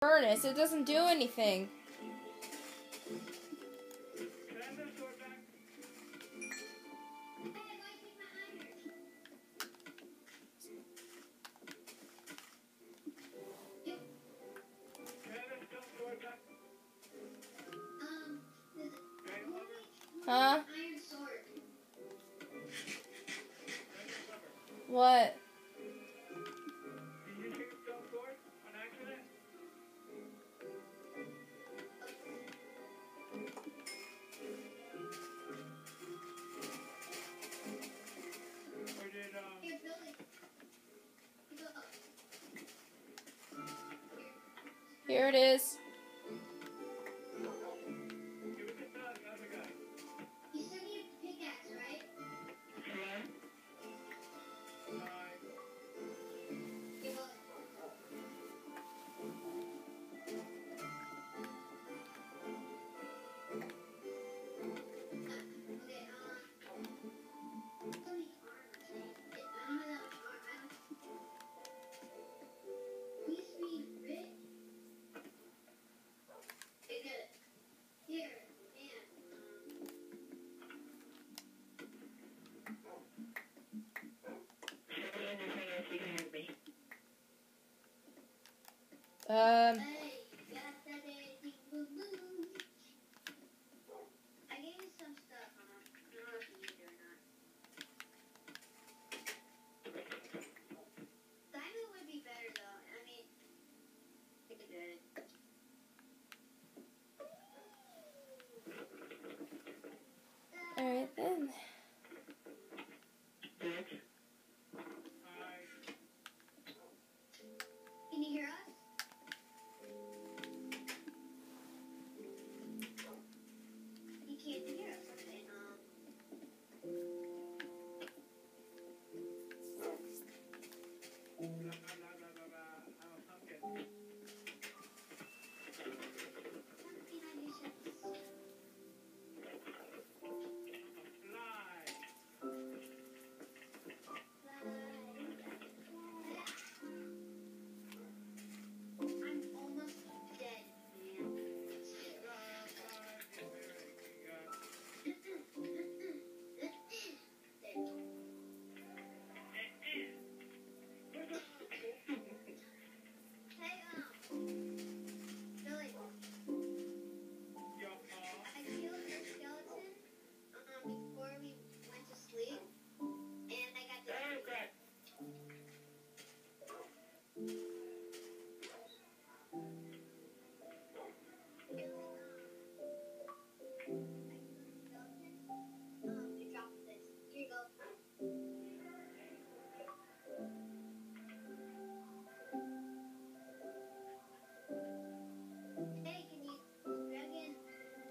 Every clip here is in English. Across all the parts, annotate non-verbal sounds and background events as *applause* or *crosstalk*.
furnace. It doesn't do anything. Huh? What? Here it is. Um,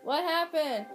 What happened?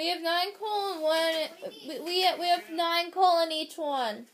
We have nine colon one. We have, we have nine colon each one.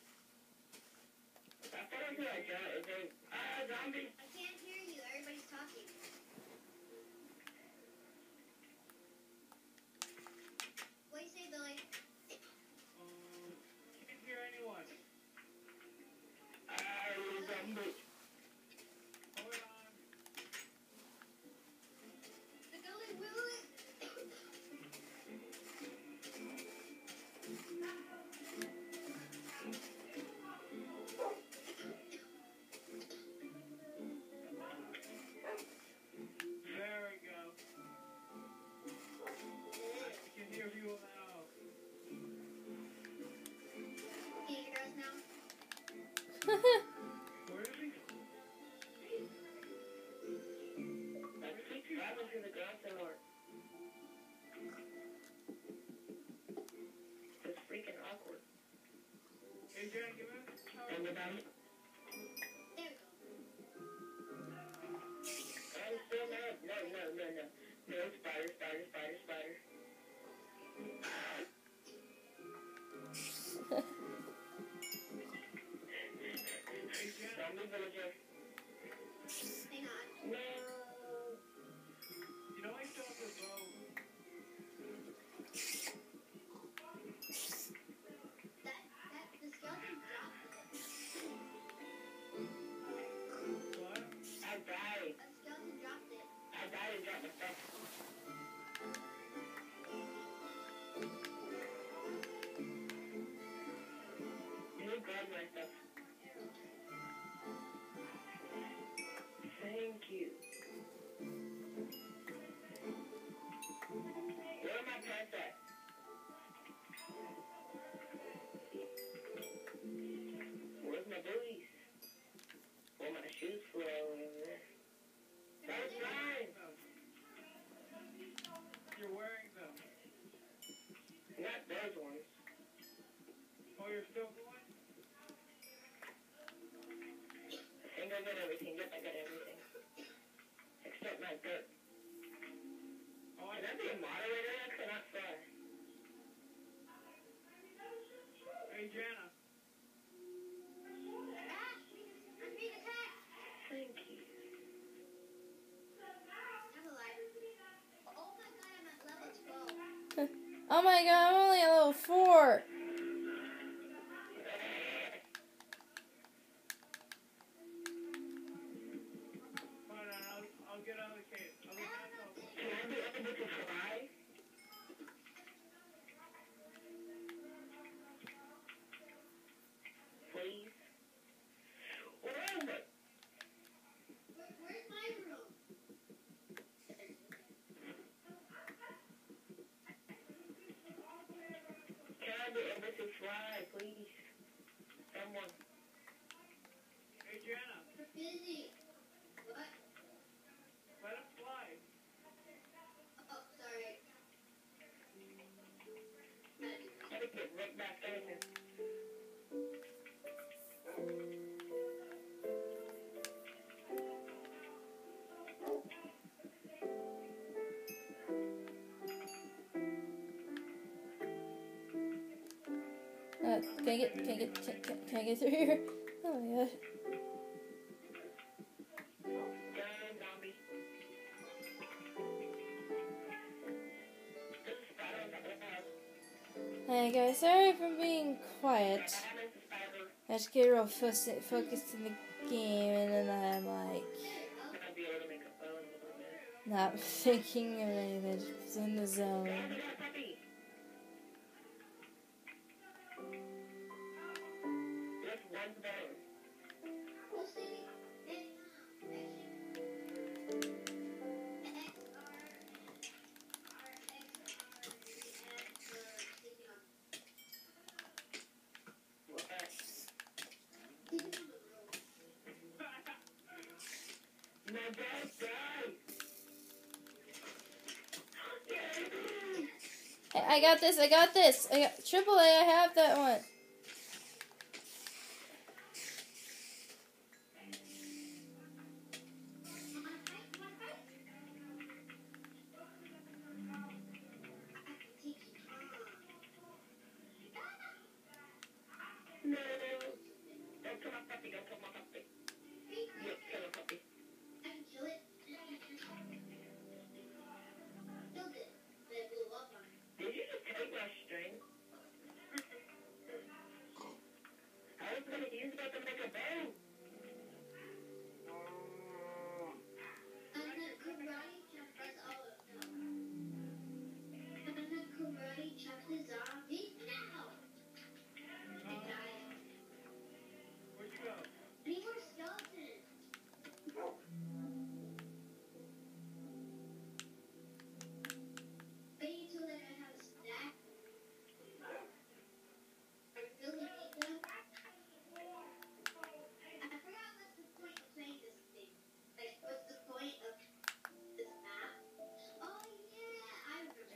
Oh my god, I'm only a level 4! Let me fly, please. Someone. Can I get, can I get, can, can, can I get through here? Oh my gosh. Hey guys, sorry for being quiet. I just get real focused in the game and then I'm like not *laughs* thinking of anything, just in the zone. I got this, I got this. I got AAA, I have that one.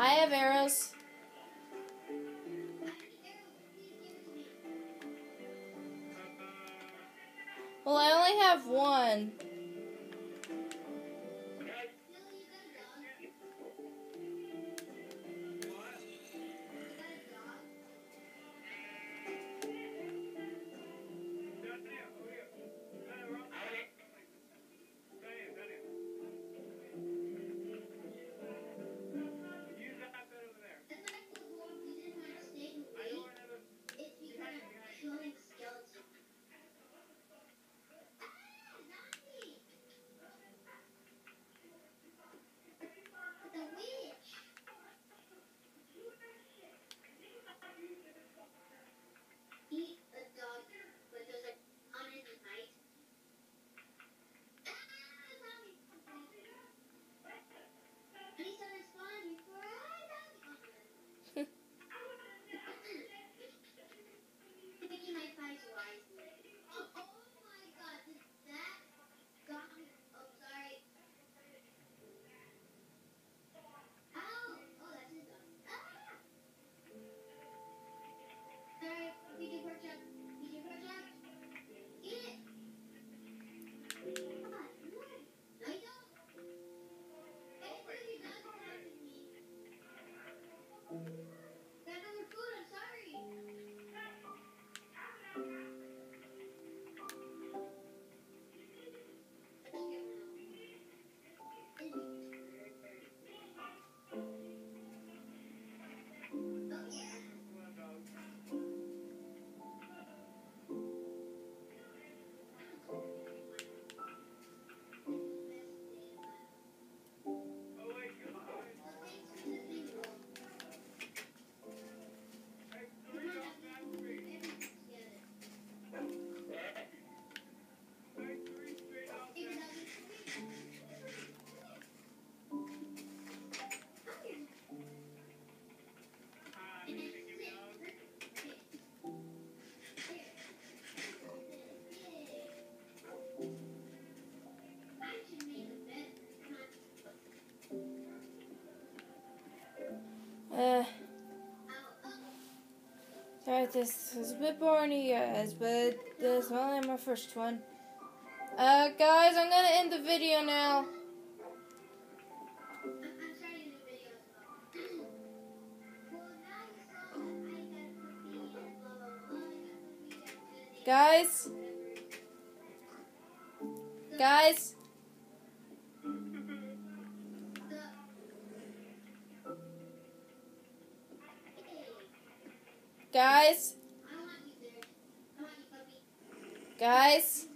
I have arrows. Uh, sorry, this is a bit boring to you guys, but this is only my first one. Uh, guys, I'm gonna end the video now. Guys, guys, guys, guys.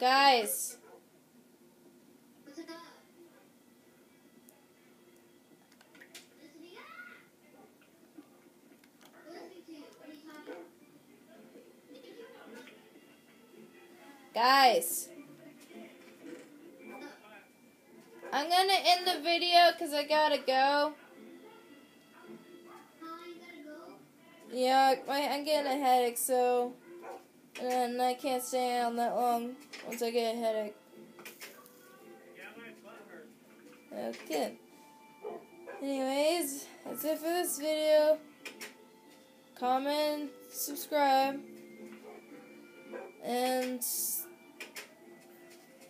Guys, guys. I'm gonna end the video because I gotta go. Yeah, I'm getting a headache, so. And I can't stay on that long once I get a headache. Okay. Anyways, that's it for this video. Comment, subscribe, and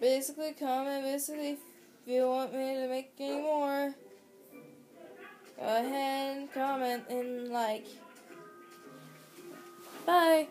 basically comment. Basically, if you want me to make any more, go ahead and comment and like. Bye.